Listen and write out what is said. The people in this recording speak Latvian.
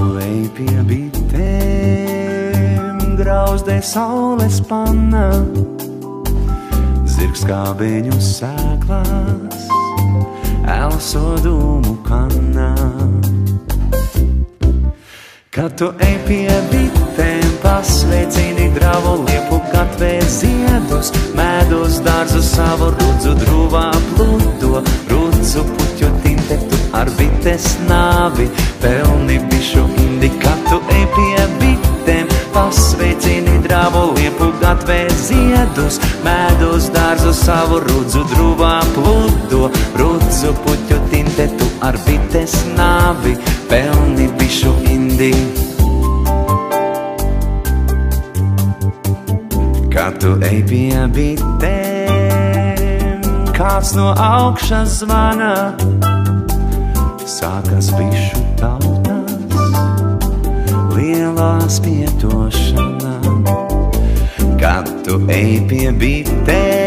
tu ej pie bitēm, grauzdē saules panna, zirgs kābeņu sēklās, elso dūmu kannā. Kad tu ej pie bitēm, pasveicini dravu liepu katvē ziedus, medus dārzu savu rudzu drūvā plūdo, rudzu puķu tintetu ar bites nāvi, pelni katvē ziedus, medus dārzu savu rudzu drūvā plūdo, rudzu puķu tintetu ar bites nāvi, pelni bišu indi. Kad tu ej pie bitēm, kāds no augšas zvana, sākas bišu tautas, lielā spietošana. Kad tu ej pie bitēm,